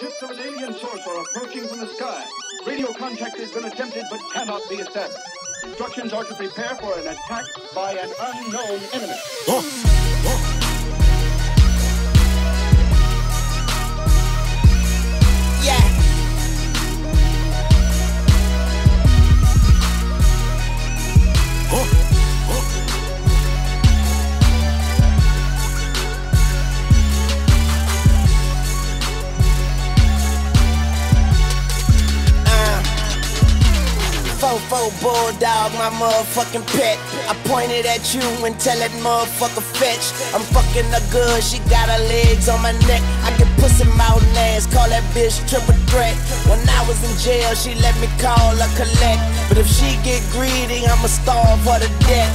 Ships of an alien source are approaching from the sky. Radio contact has been attempted but cannot be established. Instructions are to prepare for an attack by an unknown enemy. Uh, Fofo bulldog, my motherfucking pet. I pointed at you and tell that motherfucker fetch. I'm fucking her good, she got her legs on my neck. I get pussy mouth ass, call that bitch triple threat. When I was in jail, she let me call her collect. But if she get greedy, I'ma starve her to death.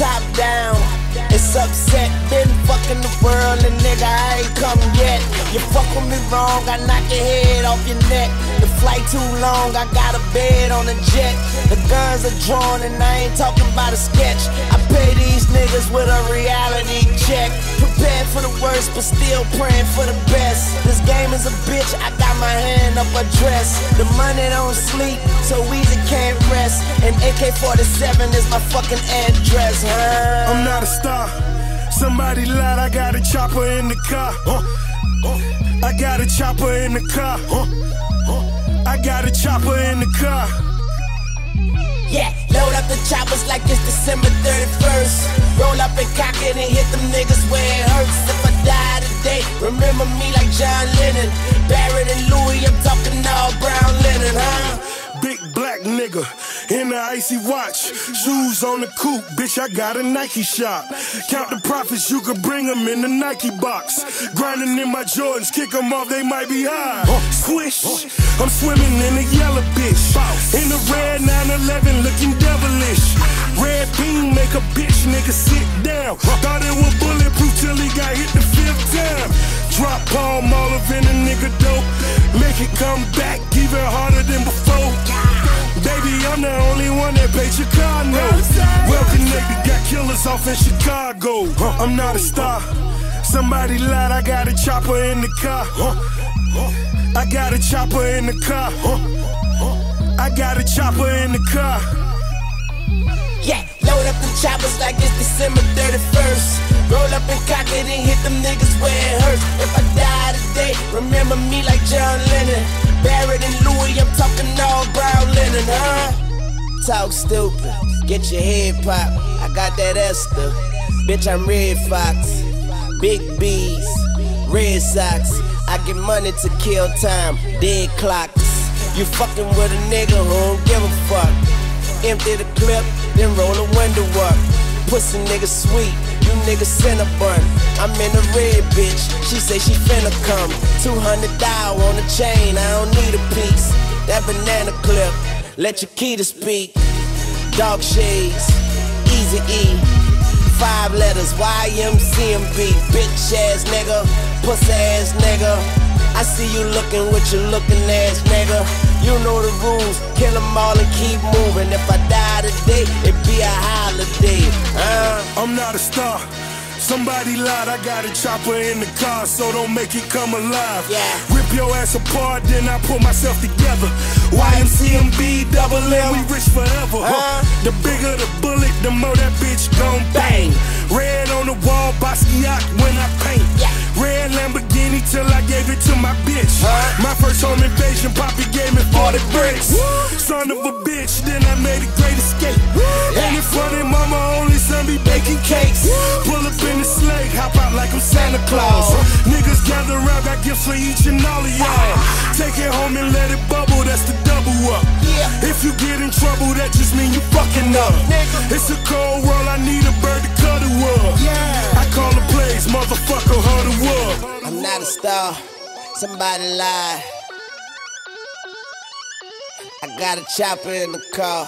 Top down, it's upset. Been fucking the world and nigga, I ain't come yet. You fuck with me wrong, I knock your head off your neck flight too long, I got a bed on a jet. The guns are drawn and I ain't talking about a sketch. I pay these niggas with a reality check. Prepared for the worst, but still praying for the best. This game is a bitch, I got my hand up a dress. The money don't sleep, so easy can't rest. And AK 47 is my fucking address, huh? I'm not a star. Somebody lied, I got a chopper in the car. Huh? I got a chopper in the car. Huh? Got a chopper in the car. Yeah, load up the choppers like it's December 31st. Roll up and cock it and hit them niggas where it hurts. If I die today, remember me like John Lennon. Barrett and Louis, I'm talking all brown linen, huh? Big black nigga in the icy watch. Shoes on the coupe, bitch, I got a Nike shop. Count the profits, you could bring them in the Nike box. Grinding in my Jordans, kick them off, they might be high. Squish, I'm swimming in a yellow bitch. In the red 911, looking devilish. Red beam make a bitch nigga sit down. Thought it was bulletproof till he got hit the fifth time. Drop Palmolive in a nigga dope. Make it come back even harder than before. I'm the only one that paid Chicago. Well connected, got killers off in Chicago. Huh, I'm not a star. Somebody lied, I got a chopper in the car. Huh, I got a chopper in the car. Huh, I got a chopper in the car. Yeah, load up the choppers like it's December 31st. Roll up and cock it and hit them niggas where it hurts. If I die today, remember me like John Lennon. Barrett and Louis, I'm talking all brown linen, huh? Talk stupid, get your head popped. I got that Esther. Bitch, I'm Redd Foxx. Big B's, Red Sox. I get money to kill time, dead clocks. You fucking with a nigga who don't give a fuck. Empty the clip, then roll the window up. Pussy nigga sweet, you niggas bun. I'm in a red bitch, she say she finna come. 200 thou on the chain, I don't need a piece. That banana clip, let your key to speak. Dog shades, easy E. Five letters, YMCMB. Bitch ass nigga, pussy ass nigga. I see you looking with your looking ass nigga. You know the rules, kill them all and keep moving. If I die today, it be a holiday. Uh. I'm not a star. Somebody lied, I got a chopper in the car, so don't make it come alive. Yeah. Rip your ass apart, then I pull myself together. YMCMB, double M, we rich forever. Huh? The bigger the bullet, the more that bitch gon' bang. Red on the wall, Basquiat when I paint. Red Lamborghini till I gave it to my bitch. My first home invasion, Poppy gave me 40 bricks. Son of a bitch, then I made a great escape. Woo. Ain't it funny, mama only son be baking cakes. Pull up in the sleigh, hop out like I'm Santa Claus. Niggas gather around, got gifts for each and all of y'all. In trouble, that just mean you fucking up. Nigga. It's a cold world, I need a bird to cut it up. I call the plays, motherfucker, the up. I'm not a star, somebody lied. I got a chopper in the car.